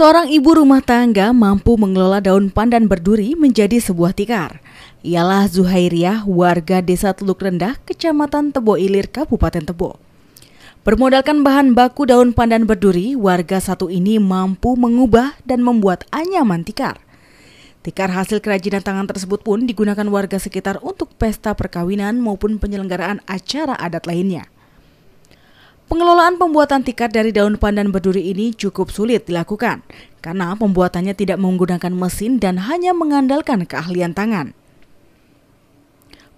Seorang ibu rumah tangga mampu mengelola daun pandan berduri menjadi sebuah tikar. Ialah Zuhairiah, warga Desa Teluk Rendah, Kecamatan Tebo Ilir, Kabupaten Tebo. Bermodalkan bahan baku daun pandan berduri, warga satu ini mampu mengubah dan membuat anyaman tikar. Tikar hasil kerajinan tangan tersebut pun digunakan warga sekitar untuk pesta perkawinan maupun penyelenggaraan acara adat lainnya. Pengelolaan pembuatan tikar dari daun pandan berduri ini cukup sulit dilakukan karena pembuatannya tidak menggunakan mesin dan hanya mengandalkan keahlian tangan.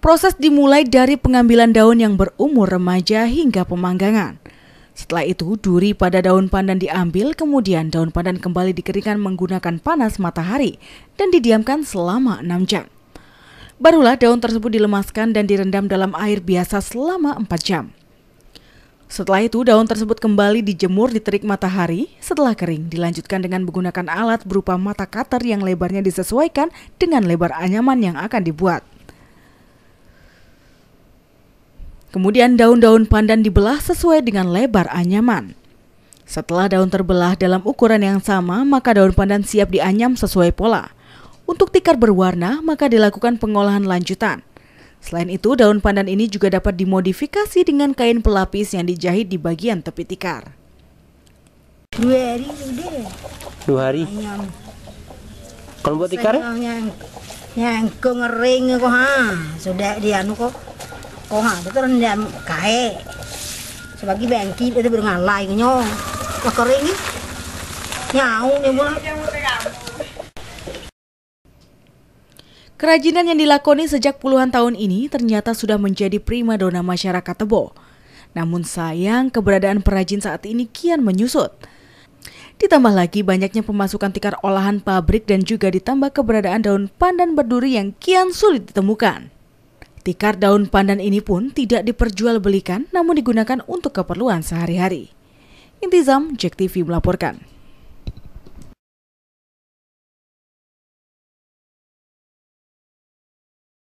Proses dimulai dari pengambilan daun yang berumur remaja hingga pemanggangan. Setelah itu, duri pada daun pandan diambil, kemudian daun pandan kembali dikeringkan menggunakan panas matahari dan didiamkan selama 6 jam. Barulah daun tersebut dilemaskan dan direndam dalam air biasa selama 4 jam. Setelah itu, daun tersebut kembali dijemur di terik matahari. Setelah kering, dilanjutkan dengan menggunakan alat berupa mata cutter yang lebarnya disesuaikan dengan lebar anyaman yang akan dibuat. Kemudian daun-daun pandan dibelah sesuai dengan lebar anyaman. Setelah daun terbelah dalam ukuran yang sama, maka daun pandan siap dianyam sesuai pola. Untuk tikar berwarna, maka dilakukan pengolahan lanjutan. Selain itu, daun pandan ini juga dapat dimodifikasi dengan kain pelapis yang dijahit di bagian tepi tikar. Dua hari sudah. Dua hari. Ayam. Kalau buat tikar? Yang yang ngering kok ha. Sudah dia anu kok. Kok ha, itu rendam kae. Sebagai bengki itu berengalai nyo. Kok kering Nyau nih mulai. Kerajinan yang dilakoni sejak puluhan tahun ini ternyata sudah menjadi prima dona masyarakat Tebo. Namun sayang keberadaan perajin saat ini kian menyusut. Ditambah lagi banyaknya pemasukan tikar olahan pabrik dan juga ditambah keberadaan daun pandan berduri yang kian sulit ditemukan. Tikar daun pandan ini pun tidak diperjualbelikan namun digunakan untuk keperluan sehari-hari. Intizam, Jack TV melaporkan.